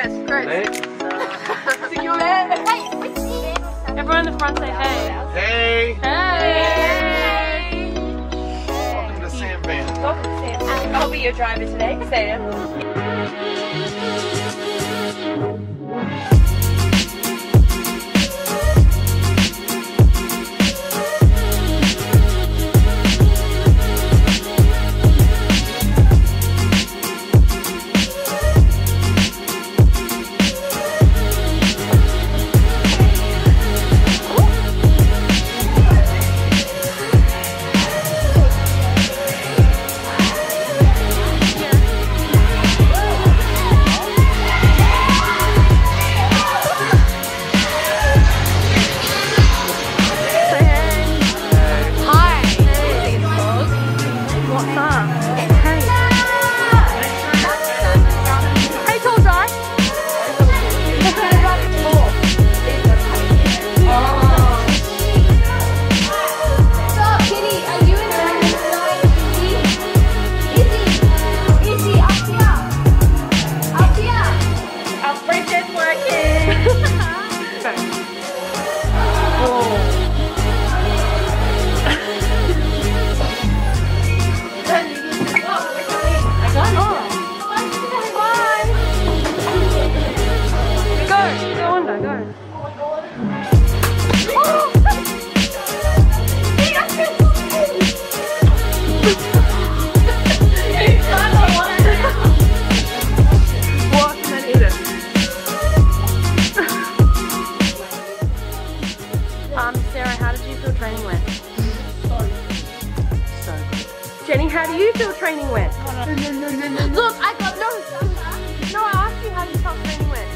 Chris. Chris. Everyone in the front say hey. Hey, Hey. welcome to Sam Van. I'll be your driver today, Sam. Jenny, how do you feel training went? Look, I got no. No, I asked you how you felt training went.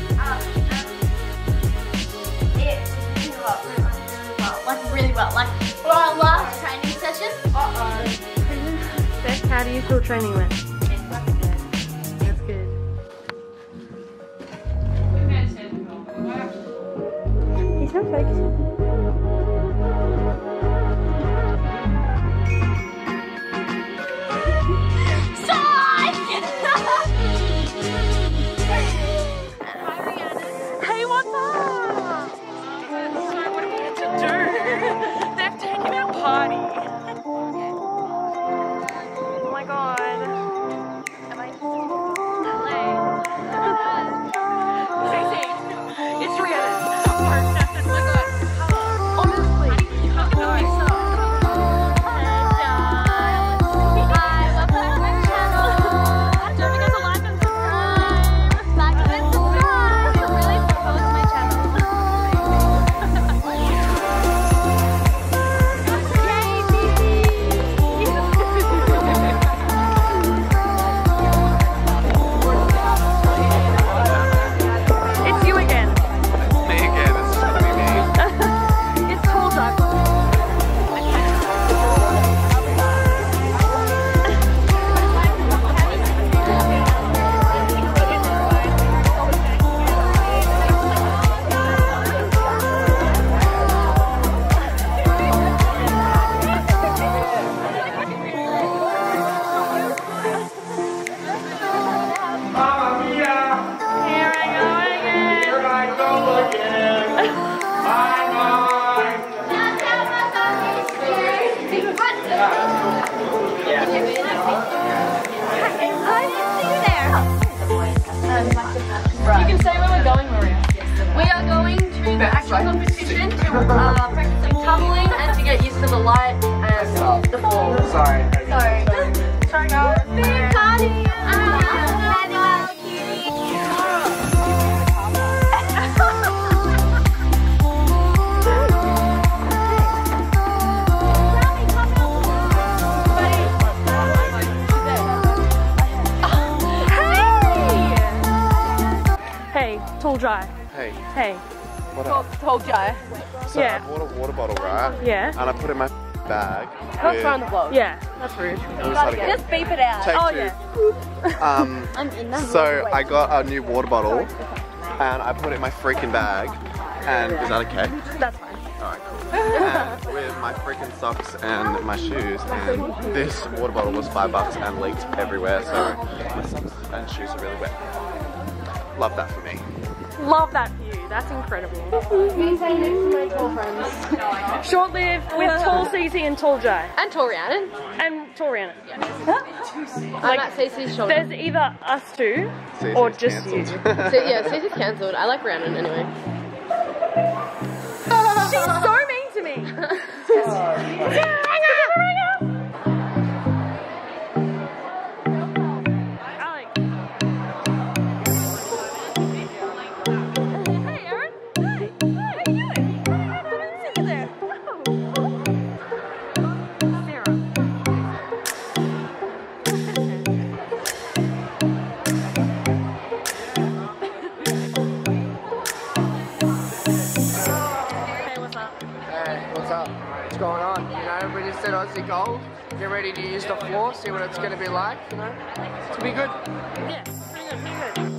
It was really well, really well. Like really well. Like for our last training session. Uh oh. Beck, how do you feel training went? That's good. He's not focusing. Hey, uh, practicing tumbling and to get used to the light and the fall. Sorry. So, sorry guys. Big party. Hey, tall guy. Hey, Hey. What up? Tall guy. So Yeah. I bought a water bottle, right? Yeah. And I put it in my bag. Let's with- on the vlog. Yeah, that's rude. it like- Just beep it out. Take oh two. yeah. Um, so I got a new water bottle and I put it in my freaking bag. And is that okay? That's fine. Alright, cool. And with my freaking socks and my shoes, and this water bottle was five bucks and leaked everywhere, so my socks and shoes are really wet. Love that for me. Love that view. That's incredible. Short lived with tall Cece and tall Jai. And tall Rhiannon. And tall Rihanna. I'm at Cece's shoulder. There's either us two Cece's or just you. cancelled. So, yeah, Cece's cancelled. I like Rhiannon anyway. She's so going on? You know, we just did Aussie Gold. Get ready to use the floor, see what it's going to be like, you know? To be good. Yeah, pretty good,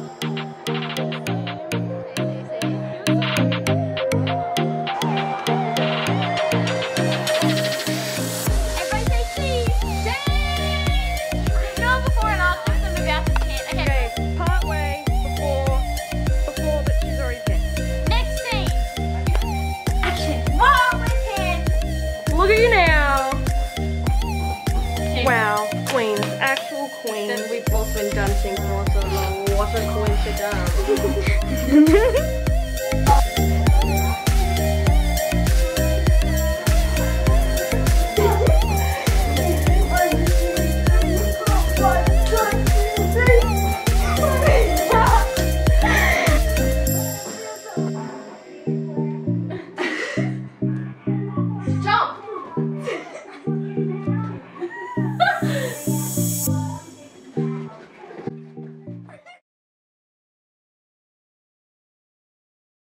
queens. And we've also been dancing for so long. What a coincidence.